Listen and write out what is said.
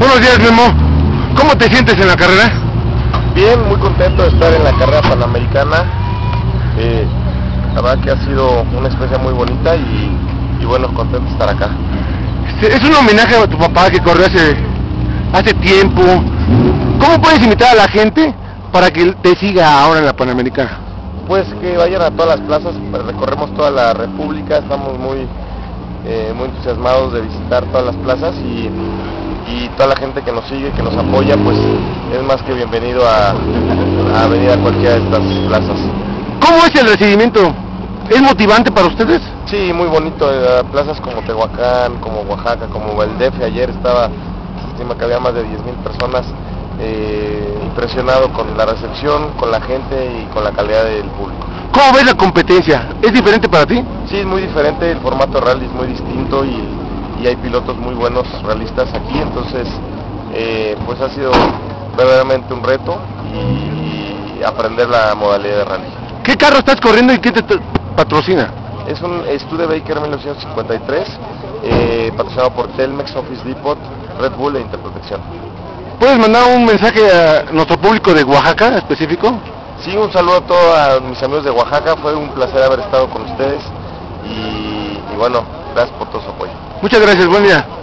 Buenos días, Memo. ¿Cómo te sientes en la carrera? Bien, muy contento de estar en la carrera panamericana. Eh, la verdad que ha sido una experiencia muy bonita y, y bueno, contento de estar acá. Es un homenaje a tu papá que corrió hace, hace tiempo. ¿Cómo puedes invitar a la gente para que te siga ahora en la Panamericana? Pues que vayan a todas las plazas, pues, recorremos toda la República, estamos muy, eh, muy entusiasmados de visitar todas las plazas y, y toda la gente que nos sigue, que nos apoya, pues es más que bienvenido a, a venir a cualquiera de estas plazas. ¿Cómo es el recibimiento? ¿Es motivante para ustedes? Sí, muy bonito, eh, plazas como Tehuacán, como Oaxaca, como el DF, ayer estaba, se estima que había más de 10.000 personas, eh, impresionado con la recepción, con la gente y con la calidad del público. ¿Cómo ves la competencia? ¿Es diferente para ti? Sí, es muy diferente, el formato rally es muy distinto y, y hay pilotos muy buenos realistas aquí, entonces eh, pues ha sido verdaderamente un reto y, y aprender la modalidad de rally. ¿Qué carro estás corriendo y qué te patrocina? Es un Studebaker 1953, eh, patrocinado por Telmex, Office Depot, Red Bull e Interprotección. ¿Puedes mandar un mensaje a nuestro público de Oaxaca específico? Sí, un saludo a todos mis amigos de Oaxaca, fue un placer haber estado con ustedes y, y bueno, gracias por todo su apoyo. Muchas gracias, buen día.